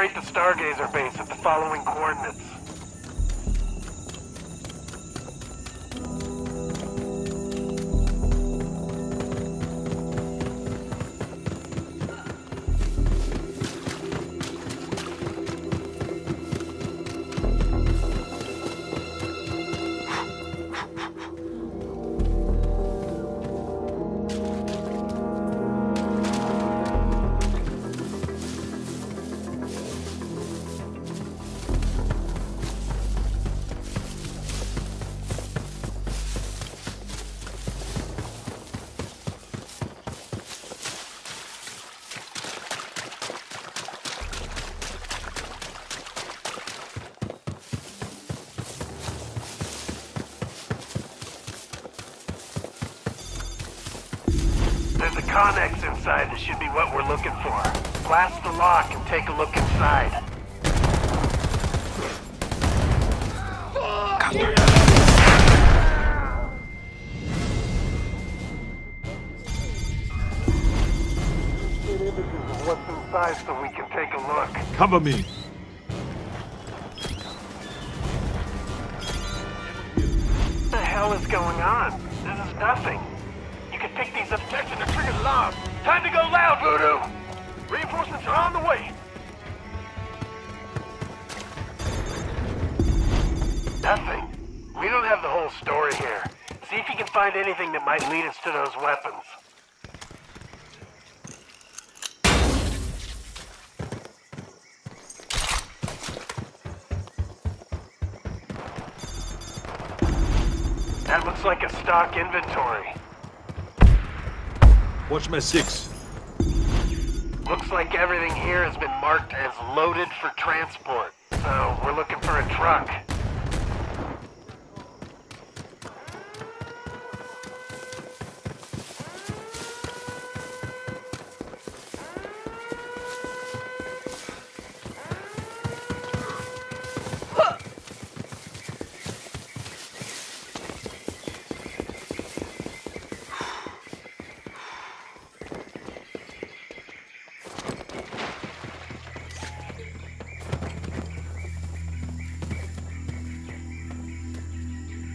Infiltrate the Stargazer base at the following coordinates. Connex inside that should be what we're looking for. Blast the lock and take a look inside. Get images of what's inside so we can take a look. Cover me. What the hell is going on? This is nothing. You can pick these up. Time to go loud, Voodoo! Reinforcements are on the way. Nothing. We don't have the whole story here. See if you can find anything that might lead us to those weapons. That looks like a stock inventory. Watch my six. Looks like everything here has been marked as loaded for transport. So we're looking for a truck.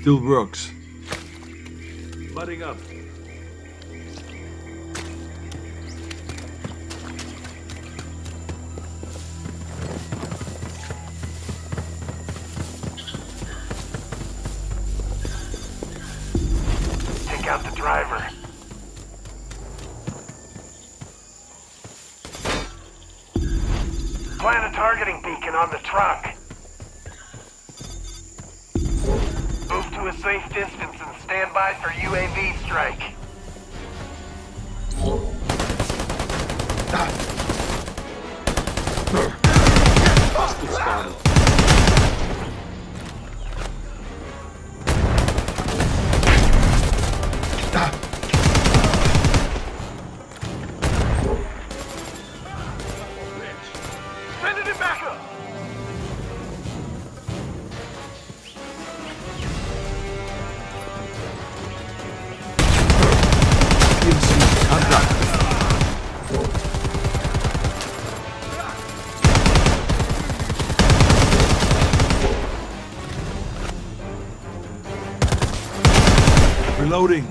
Still works. Mudding up. Take out the driver. Plant a targeting beacon on the truck. A safe distance and stand by for UAV strike. Reloading.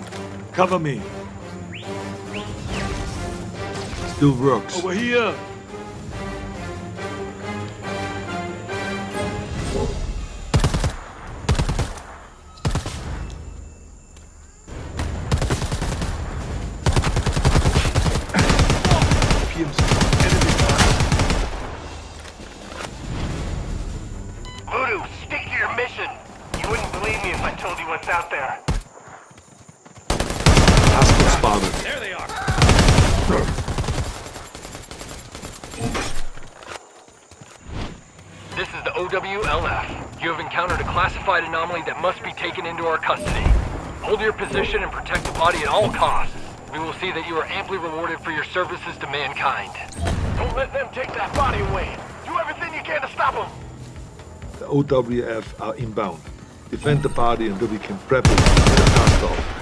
Cover me. Still works. Over here. PMC. Enemy Voodoo, stick to your mission. You wouldn't believe me if I told you what's out there. Hostile spotted. There they are. This is the OWLF. You have encountered a classified anomaly that must be taken into our custody. Hold your position and protect the body at all costs. We will see that you are amply rewarded for your services to mankind. Don't let them take that body away. Do everything you can to stop them. The OWLF are inbound. Defend the body until we can prep it with a hostile.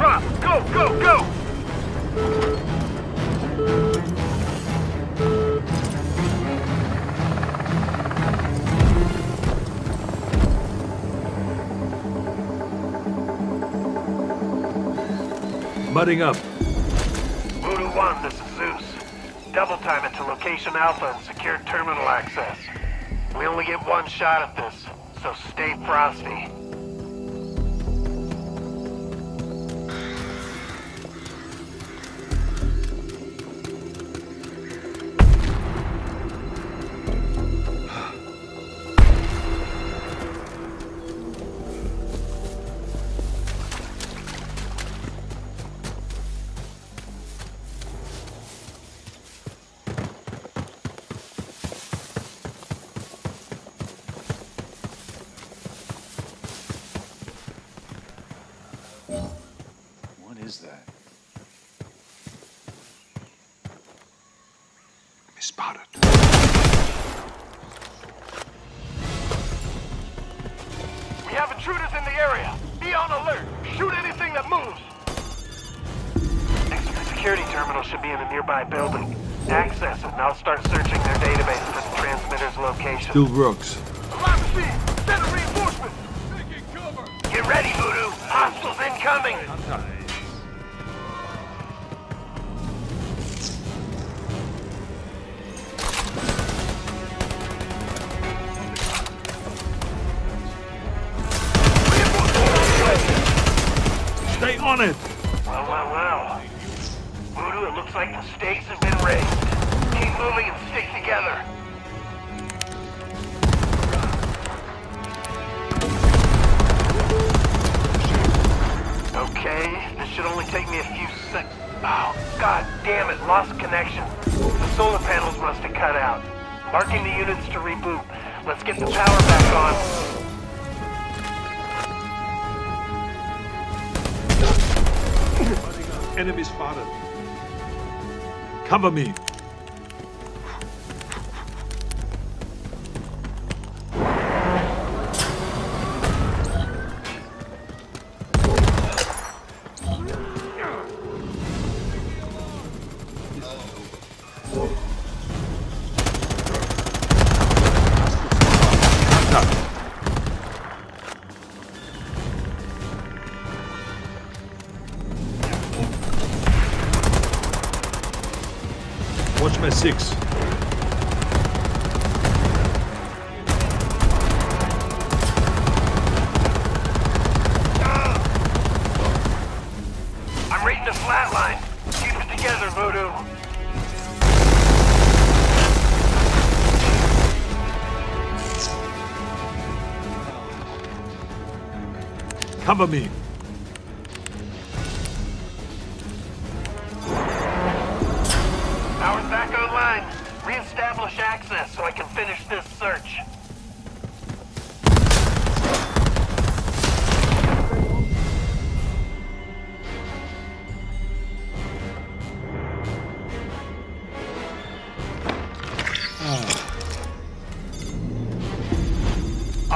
Drop! Go, go, go! Mudding up. Voodoo 1, this is Zeus. Double time it to location Alpha and secure terminal access. We only get one shot at this, so stay frosty. Nearby building. Access it, and I'll start searching their database for the transmitter's location. Still works. Alarm machine! Send a reinforcement! Get ready, Voodoo! Hostiles incoming! Stay on it! Looks like the stakes have been raised. Keep moving and stick together. Okay, this should only take me a few seconds. Oh, god damn it, lost connection. The solar panels must have cut out. Marking the units to reboot. Let's get the power back on. Enemy spotted. Cover me. My six. Ah! I'm reading the flatline. Keep it together, Voodoo. Cover me.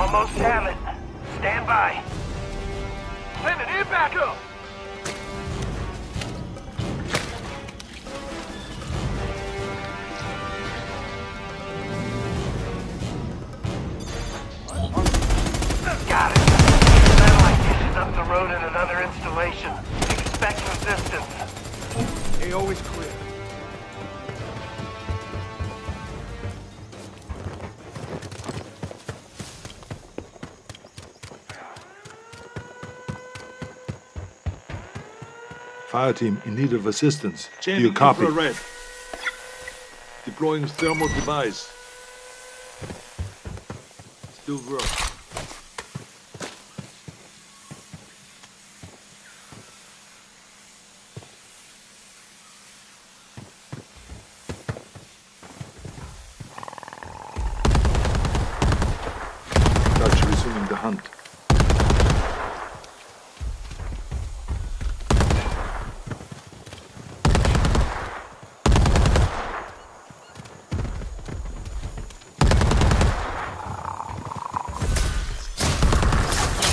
Almost have it. Stand by. Send it in backup! Got it. Satellite dishes up the road in another installation. Expect resistance. They always clear. Fire team in need of assistance. Do Jamming you copy? infrared. Deploying thermal device. Still work.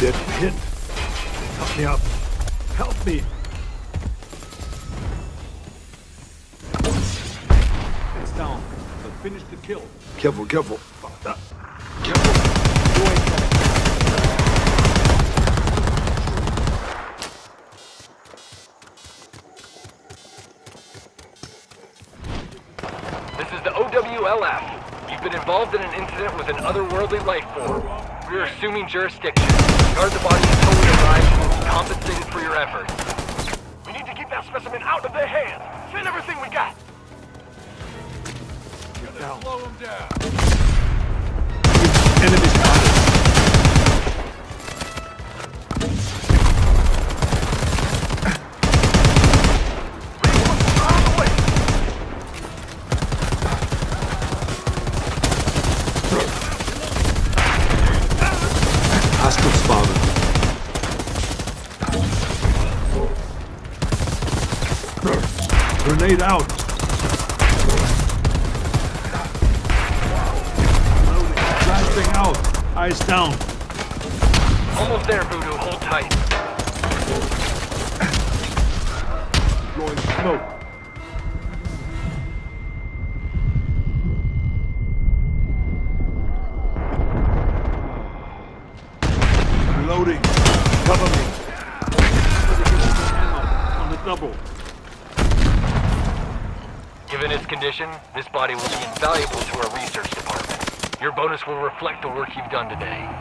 Dead hit. Help me up. Help me. It's down. But finish the kill. Careful, careful. Uh, Careful. This is the OWLF. You've been involved in an incident with an otherworldly life form. We're assuming jurisdiction. Guard the body until we arrive and will be compensated for your efforts. We need to keep that specimen out of their hands. Send everything we got. Slow him down. Enemy spotted. Grenade out. Blasting out. Eyes down. Almost there, Voodoo. Hold tight. Blowing smoke. Condition, this body will be invaluable to our research department. Your bonus will reflect the work you've done today.